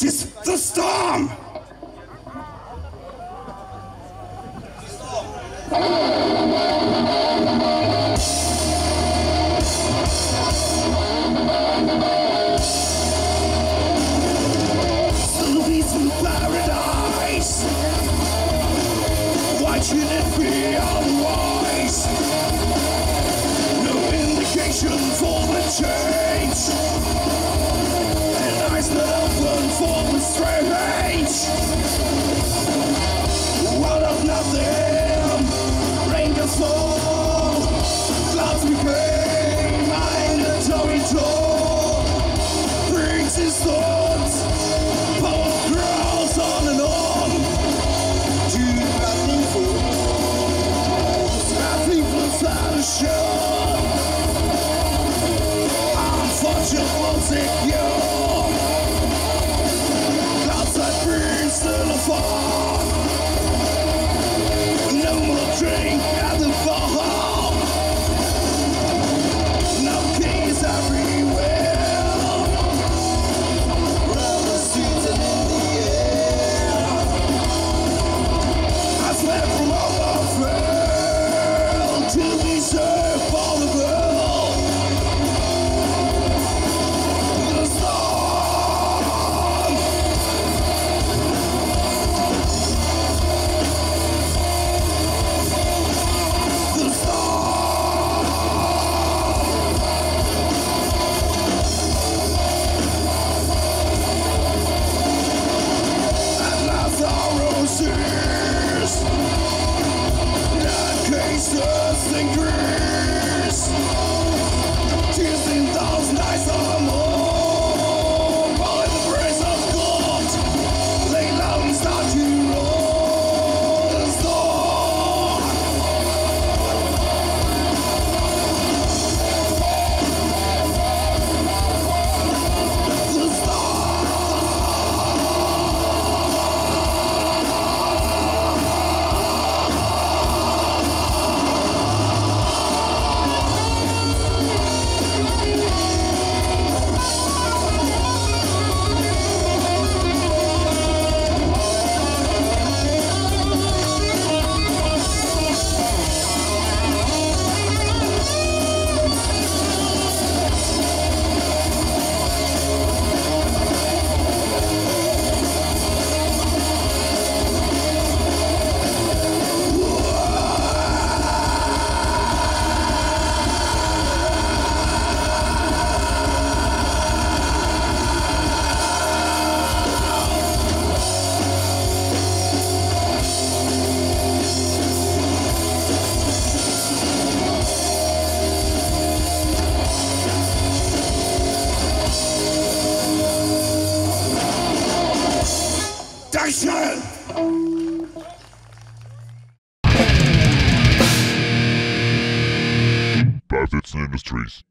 It's the storm! Paradise Why should it be? No indication for the change schnell! Bad Industries.